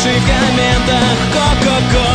В комментах Ко-ко-ко